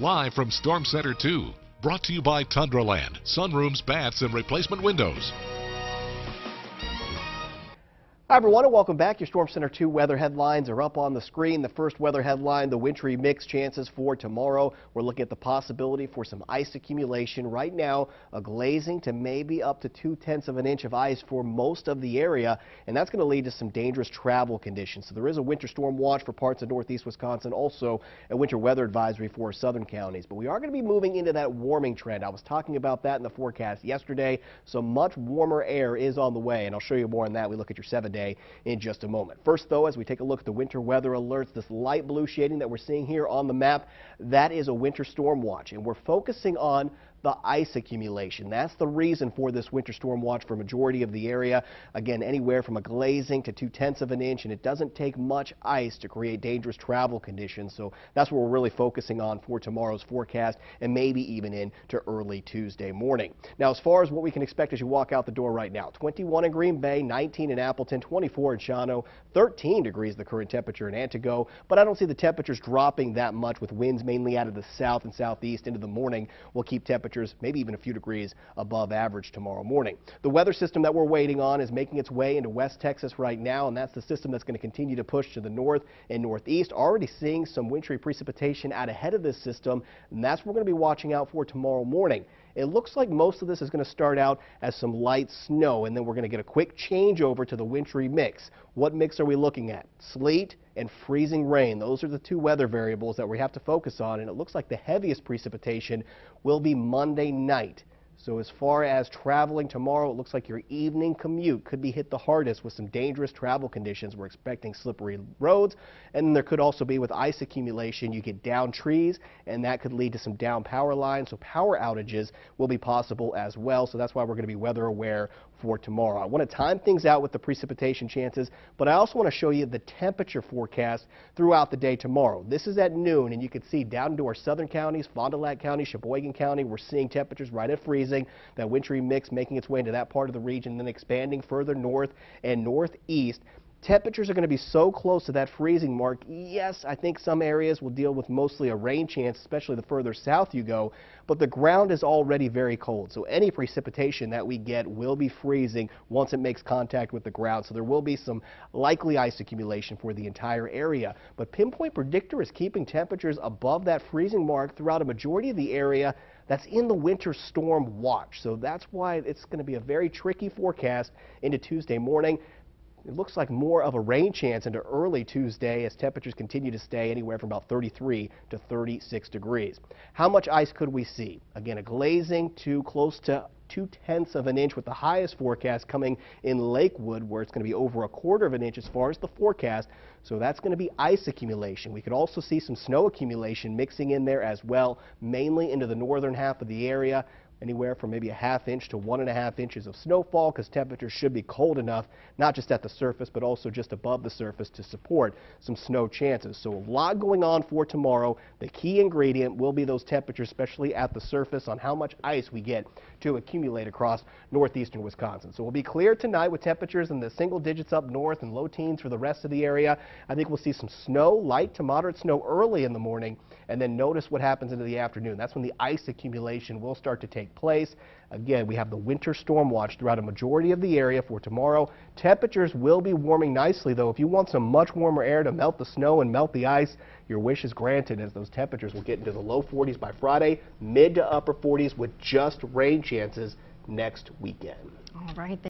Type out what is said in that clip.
Live from Storm Center 2. Brought to you by Tundraland. Sunrooms, baths, and replacement windows. Hi everyone and welcome back. Your Storm Center 2 weather headlines are up on the screen. The first weather headline, the wintry mix chances for tomorrow. We're looking at the possibility for some ice accumulation. Right now, a glazing to maybe up to two-tenths of an inch of ice for most of the area, and that's going to lead to some dangerous travel conditions. So there is a winter storm watch for parts of northeast Wisconsin, also a winter weather advisory for southern counties. But we are going to be moving into that warming trend. I was talking about that in the forecast yesterday, so much warmer air is on the way, and I'll show you more on that. We look at your seven day in just a moment. First, though, as we take a look at the winter weather alerts, this light blue shading that we're seeing here on the map, that is a winter storm watch, and we're focusing on the ice accumulation. That's the reason for this winter storm watch for majority of the area. Again, anywhere from a glazing to two-tenths of an inch, and it doesn't take much ice to create dangerous travel conditions. So that's what we're really focusing on for tomorrow's forecast and maybe even into early Tuesday morning. Now, as far as what we can expect as you walk out the door right now, 21 in Green Bay, 19 in Appleton, 24 in Shawano, 13 degrees the current temperature in Antigo, but I don't see the temperatures dropping that much with winds mainly out of the south and southeast into the morning. We'll keep temperatures temperatures maybe even a few degrees above average tomorrow morning. The weather system that we're waiting on is making its way into West Texas right now, and that's the system that's going to continue to push to the north and northeast. Already seeing some wintry precipitation out ahead of this system, and that's what we're going to be watching out for tomorrow morning. It looks like most of this is going to start out as some light snow, and then we're going to get a quick change over to the wintry mix. What mix are we looking at? Sleet and freezing rain. Those are the two weather variables that we have to focus on, and it looks like the heaviest precipitation will be Monday night. So as far as traveling tomorrow, it looks like your evening commute could be hit the hardest with some dangerous travel conditions. We're expecting slippery roads, and there could also be with ice accumulation, you get down trees, and that could lead to some down power lines. So power outages will be possible as well. So that's why we're going to be weather aware for tomorrow. I want to time things out with the precipitation chances, but I also want to show you the temperature forecast throughout the day tomorrow. This is at noon, and you can see down into our southern counties, Fond du Lac County, Sheboygan County, we're seeing temperatures right at freezing. That wintry mix making its way into that part of the region, then expanding further north and northeast. Temperatures are going to be so close to that freezing mark. Yes, I think some areas will deal with mostly a rain chance, especially the further south you go, but the ground is already very cold. So any precipitation that we get will be freezing once it makes contact with the ground. So there will be some likely ice accumulation for the entire area. But Pinpoint Predictor is keeping temperatures above that freezing mark throughout a majority of the area that's in the winter storm watch. So that's why it's going to be a very tricky forecast into Tuesday morning. It looks like more of a rain chance into early Tuesday as temperatures continue to stay anywhere from about 33 to 36 degrees. How much ice could we see? Again, a glazing to close to two tenths of an inch with the highest forecast coming in Lakewood where it's going to be over a quarter of an inch as far as the forecast. So that's going to be ice accumulation. We could also see some snow accumulation mixing in there as well, mainly into the northern half of the area anywhere from maybe a half inch to one and a half inches of snowfall because temperatures should be cold enough, not just at the surface, but also just above the surface to support some snow chances. So a lot going on for tomorrow. The key ingredient will be those temperatures, especially at the surface, on how much ice we get to accumulate across northeastern Wisconsin. So we'll be clear tonight with temperatures in the single digits up north and low teens for the rest of the area. I think we'll see some snow, light to moderate snow early in the morning, and then notice what happens into the afternoon. That's when the ice accumulation will start to place. Again, we have the winter storm watch throughout a majority of the area for tomorrow. Temperatures will be warming nicely, though. If you want some much warmer air to melt the snow and melt the ice, your wish is granted as those temperatures will get into the low 40s by Friday, mid to upper 40s with just rain chances next weekend. All right.